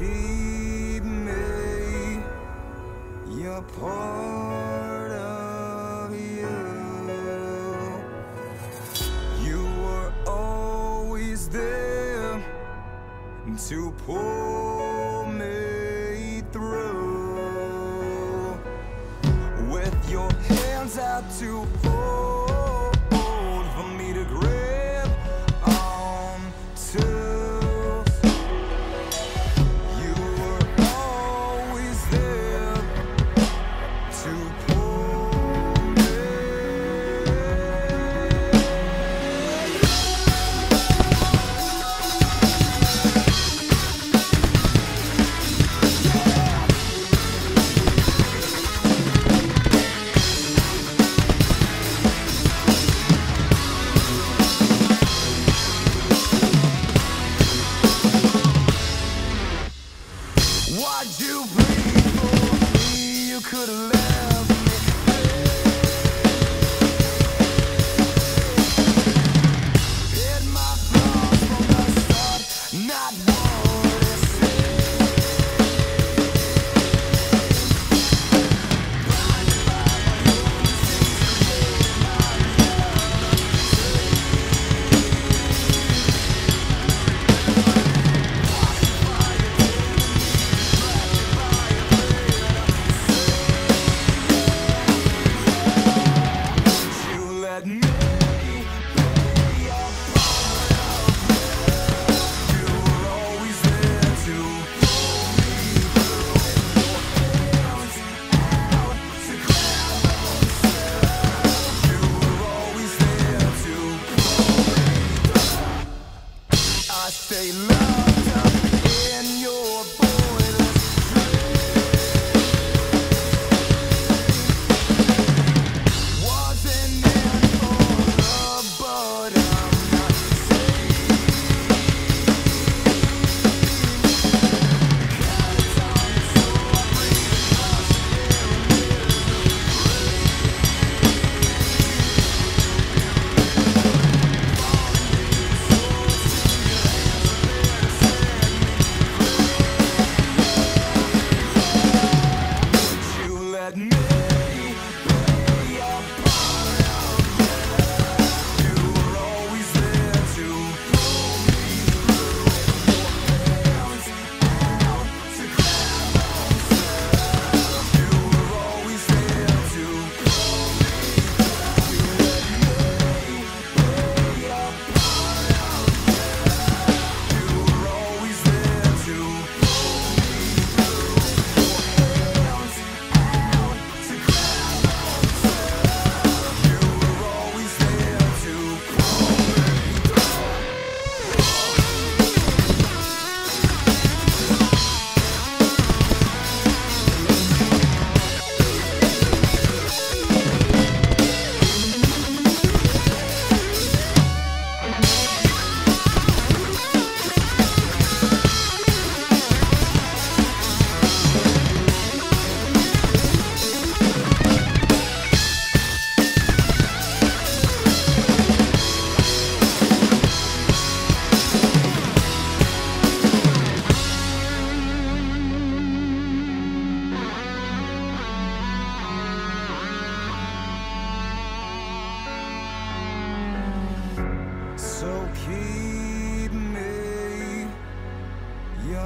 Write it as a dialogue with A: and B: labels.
A: keep me. You're part of you. You were always there to pull me through. With your hands out to hold. stay low.